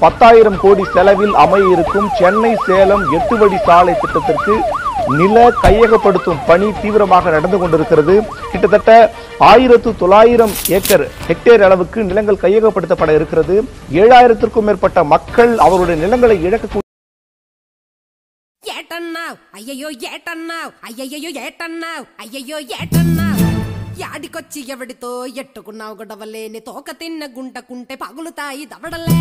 பத்தாயிரம் கோடி செலவில் அமைய இருக்கும் சென்னை சேலம் எட்டு வழி சாலை திட்டத்திற்கு நில கையகப்படுத்தும் பணி தீவிரமாக நடந்து கொண்டிருக்கிறது கிட்டத்தட்ட ஆயிரத்து தொள்ளாயிரம் ஏக்கர் ஹெக்டேர் அளவுக்கு நிலங்கள் கையகப்படுத்தப்பட இருக்கிறது ஏழாயிரத்திற்கும் மேற்பட்ட மக்கள் அவருடைய நிலங்களை இழக்க ఏటన్నావ్ అయ్యయ్యో ఏటన్నావ్ అయ్యయ్యో ఏటన్నావ్ అయ్యయ్యో ఏటన్నావ్ యాడికొచ్చి ఎవడితో ఎట్టుకున్నావు గొడవలేని తోక తిన్న గుంటకుంటే పగులుతాయి దవడలే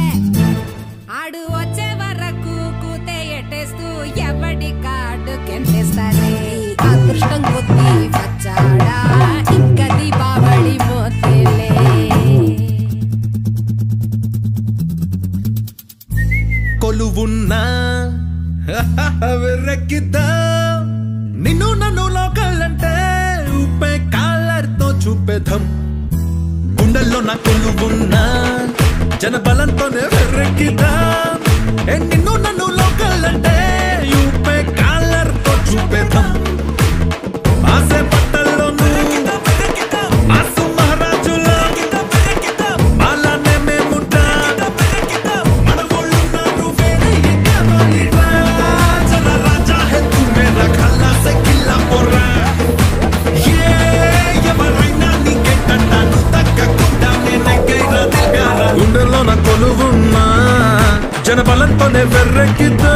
ఆడు వచ్చే వరకు కూతే ఎట్టేస్తూ ఎవడి కార్డు కెంతేస్తారే అదృష్టం కొద్ది వచ్చాడా? ఇంకా దీపావళి మోతేలే. కొలువున్నా వెర్రెక్కిద్దా? నిన్ను నన్ను లోకల్లంటే ఉప్పే కాలర్తో చూపెదం గుండెల్లో నా కొలువున్నా జనబలంతోనే ఫెర్రెక్కిద్దాం వెర్రెక్కిద్దా ఏ నిన్ను నన్ను లోకలంటే ఉప్పే కాలర్తో చూపేద్దాం. ఆసే పట్టల్లోనూ జన బలంతోనే వెర్రెక్కిద్దా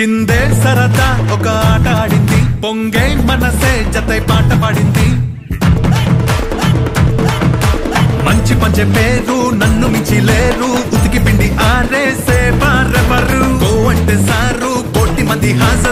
చిందే సరదా ఒక ఆట ఆడింది. పొంగే మనసే జతై పాట పాడింది. మంచి పంచే పేరు నన్ను మించి లేరు. ఉతికి పిండి ఆరేసే పారెవరు గో అంటే సారు కోటి మంది హాజరు.